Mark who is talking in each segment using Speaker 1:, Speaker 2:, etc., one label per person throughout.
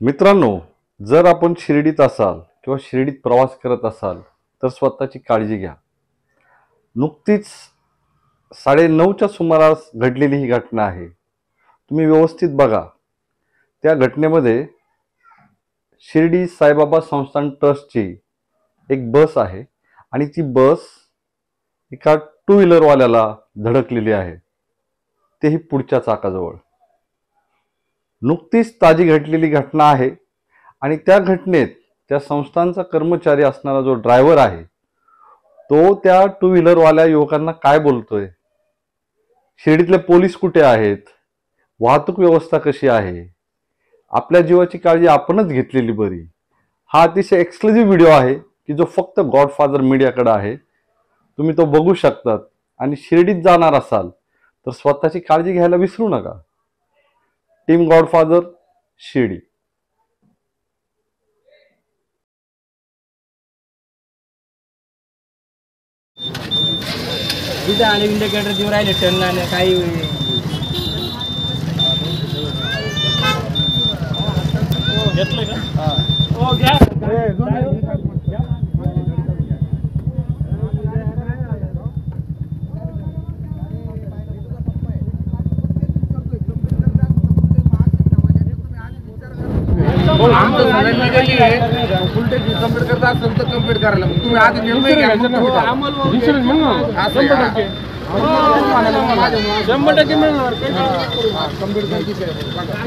Speaker 1: मित्रांनो जर आपण शिर्डीत असाल किंवा शिर्डीत प्रवास करत असाल तर स्वतःची काळजी घ्या. नुकतीच साडेनऊच्या सुमारास घडलेली ही घटना आहे. तुम्ही व्यवस्थित बघा. त्या घटनेमध्ये शिर्डी साईबाबा संस्थान ट्रस्टची एक बस आहे आणि ती बस एका टू व्हीलरवाल्याला धडकलेली आहे. तेही पुढच्या चाकाजवळ. नुकतीच ताजी घडलेली घटना आहे. आणि त्या घटनेत त्या संस्थांचा कर्मचारी असणारा जो ड्रायव्हर आहे तो त्या टू व्हीलरवाल्या युवकांना काय बोलतोय? शिर्डीतले पोलीस कुठे आहेत? वाहतूक व्यवस्था कशी आहे? आपल्या जीवाची काळजी आपणच घेतलेली बरी. हा अतिशय एक्सक्लुझिव्ह व्हिडिओ आहे की जो फक्त गॉडफादर मीडियाकडे आहे. तुम्ही तो बघू शकतात. आणि शिर्डीत जाणार असाल तर स्वतःची काळजी घ्यायला विसरू नका. Team godfather Shirdi.
Speaker 2: तिथं आणि इंडिकेटर देऊन राहिले टर्न आणि काही घेतलं का? हो घ्या.
Speaker 3: आमचं आहे कंप्लीट करता असेल तर कंप्लीट करायला मग तुम्ही आधी निर्णय घ्या मग तुम्ही करा. असं आहे, हा.
Speaker 2: शंभर टक्के मिळणार
Speaker 3: कंप्लीट करायची आहे. बघा.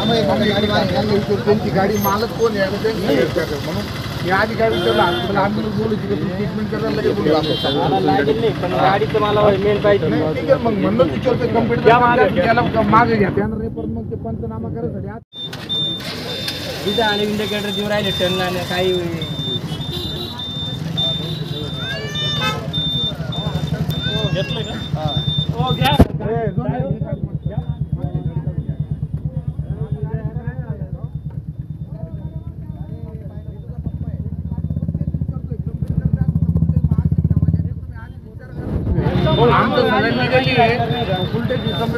Speaker 3: आम्ही एखादी गाडी मागे यांना त्यांची गाडी मालक कोण आहे आणि त्यांची करतो. म्हणून मी आधी काय विचारलं हॉस्पिटल आम्ही बोलू की तुम्ही ट्रीटमेंट करायला लगेच बोलू आपण.
Speaker 2: मला लागेल नाही पण गाडीचं मला मेन पाहिजे
Speaker 3: नाही, ठीक आहे मग म्हणून विचारतो
Speaker 2: कंप्लीट.
Speaker 3: त्याला मागे घ्या त्यानं रेपर मग ते पंचनामा करायसाठी आज
Speaker 2: तिथं आणि इंडिकेटर देऊन राहिले टर्न आणि काही घेतलं का हो घ्या
Speaker 3: आमचं आहे.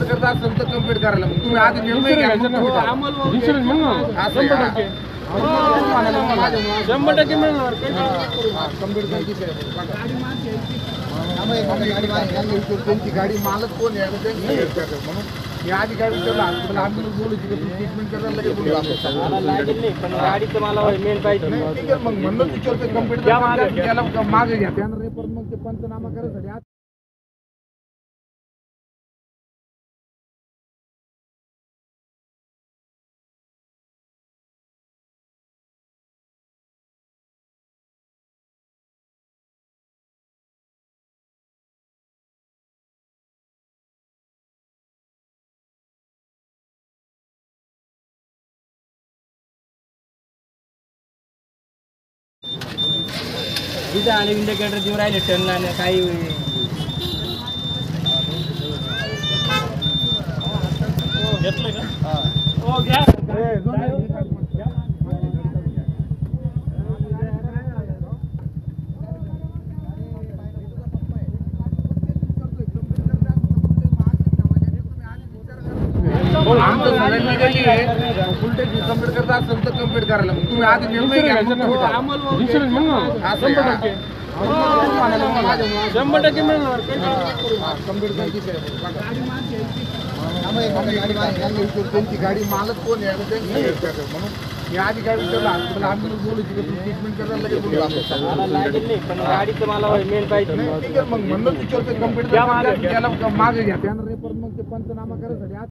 Speaker 3: करता असेल तर कंप्लीट करायला. मग तुम्ही आधी निर्णय घ्या मग तुम्ही करा. असं आहे.
Speaker 2: शंभर टक्के मिळणार.
Speaker 3: हा, कंप्लीट करायची आहे. बघा. आम्ही एखादी गाडी यांना विचारतो, त्यांची गाडी मालक कोण आहे? त्यांची हे करतो. म्हणून मी आधी काय विचारलं हॉस्पिटल आम्ही बोलू की तुम्ही ट्रीटमेंट करायला लगेच बोलू आपण.
Speaker 2: मला लागेल नाही पण गाडीचं मला मेन पाहिजे.
Speaker 3: नाही, ठीक आहे मग म्हणून विचारतो
Speaker 2: कंप्लीट.
Speaker 3: त्याला मागे घ्या. त्यानं रेपर मग ते पंचनामा करायसाठी. इथं
Speaker 2: तिथं आणि इंडिकेटर देऊन राहिले टन आणि काही. घेतलं
Speaker 3: आमचं सगळं निघाली आहे फुल कंप्लीट करता असेल तर कंप्लीट करायला मग तुम्ही आधी निर्णय घ्या मग तुम्ही करा. असं आहे, हा.
Speaker 2: शंभर टक्के मिळणार
Speaker 3: हा, कंप्लीट करायची आहे. बघा. आम्ही एखादी गाडी मागे यांना विचारतो, त्यांची गाडी मालक कोण आहे आणि त्यांची हे करतो. म्हणून मी आधी काय विचारलं हॉस्पिटल आम्ही बोलू की तुम्ही ट्रीटमेंट करायला लगेच बोलू आपण.
Speaker 2: मला लागेल नाही पण मेन पाहिजे
Speaker 3: ठीक आहे मग म्हणून विचारतो
Speaker 2: कंप्लीट.
Speaker 3: त्याला मागे घ्या त्यानं रेपर मग ते पंचनामा करायसाठी आज